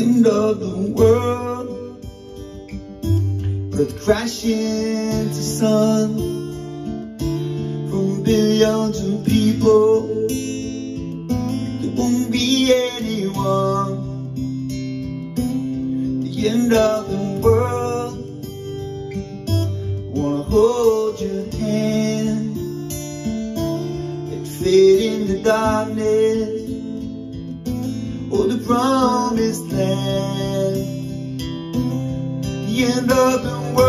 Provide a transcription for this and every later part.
end of the world. Earth crashing into sun from billions of people. There won't be anyone. The end of the world. Wanna hold your hand and fade into darkness The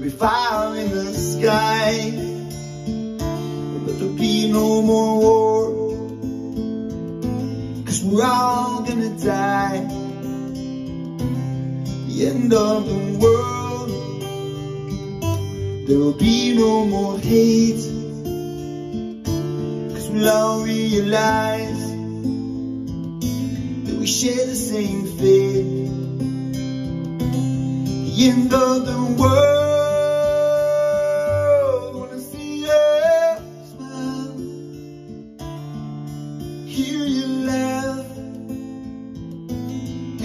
there'll be fire in the sky. But there'll be no more war. Cause we're all gonna die. The end of the world. There will be no more hate. Cause we'll all realize That we share the same fate. The end of the world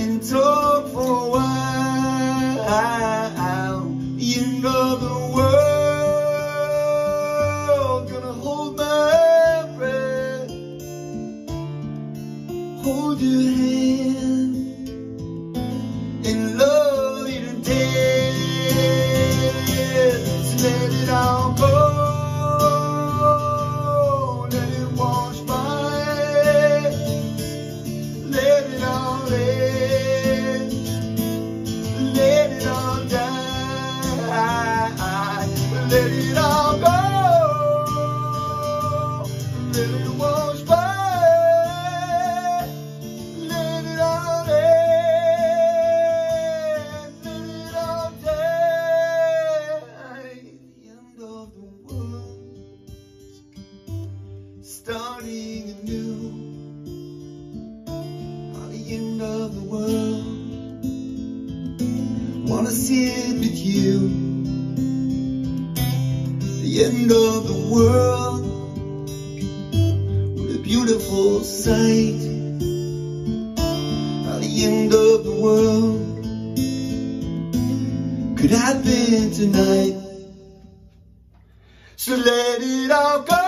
And talk for a while starting anew on the end of the world. Wanna sit with you. The end of the world with a beautiful sight. How the end of the world could happen tonight. So let it all go.